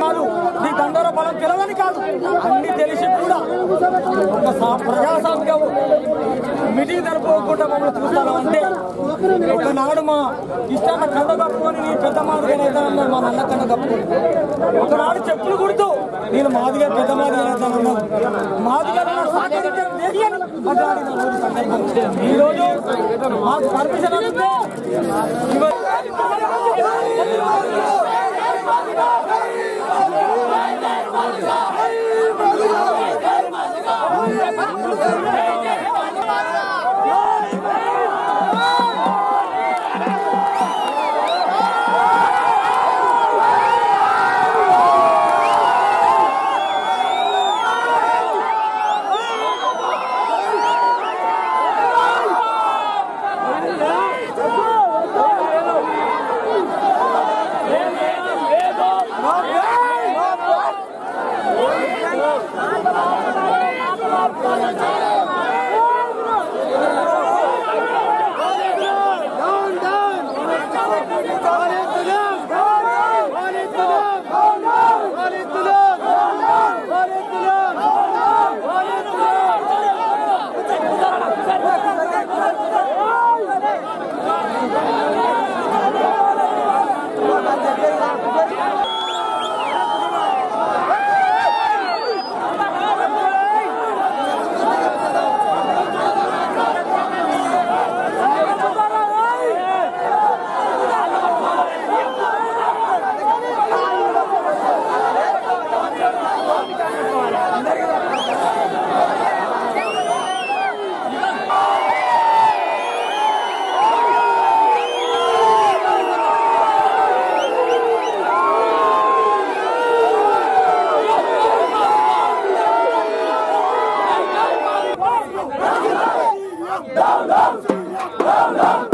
కాదు నీ దండర బలం తెలవని కాదు. అన్ని తెలిసి కూడా ఒక సా- ప్రజాస్వామిక మీటింగ్ జరుపుకోకుండా మమ్మల్ని చూస్తాను అంటే ఒకనాడు మా ఇష్టాన్ని కండ కప్పుకొని నీ పెద్ద మాదిగనైతానన్నావు మా నల్ల కండ కప్పుకొని ఒకనాడు చెప్పులు కుడుతూ నేను మాదిగా పెద్ద మాదిగనైతానన్నావు మాదిగా ఈ రోజు మాకు పర్మిషన్ Hallelujah. não, não.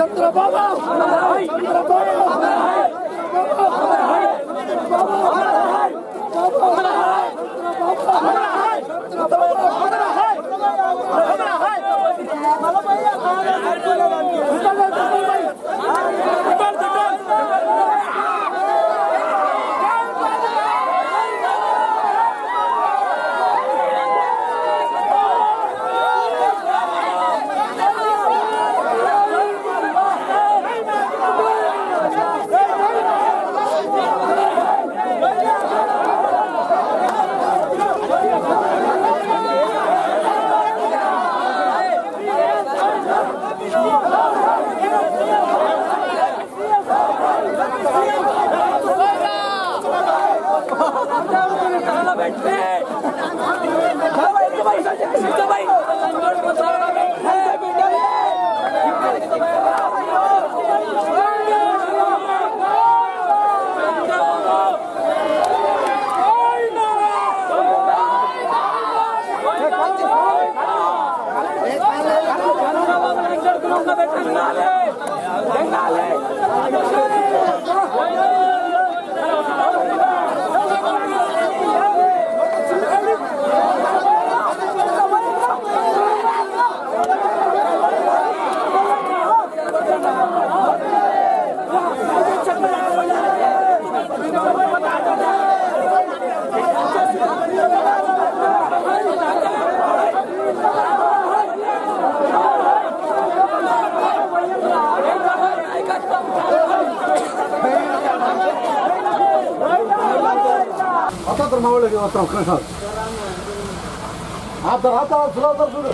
संतरा बाबा अमर हाय संतरा बाबा अमर हाय बाबा अमर हाय बाबा अमर हाय संतरा बाबा अमर हाय संतरा बाबा अमर हाय संतरा बाबा अमर हाय बाबा अमर हाय Let's go. అతను మా వాళ్ళకి వస్తాం ఒక్క నిమిషం ఆ తర్వాత సులభం చూడు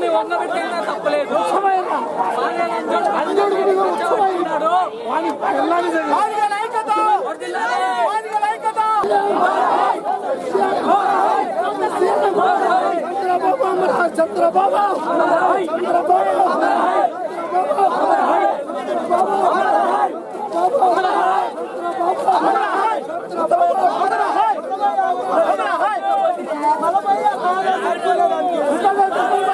నేను ఓకేనా తప్పలేదు はい。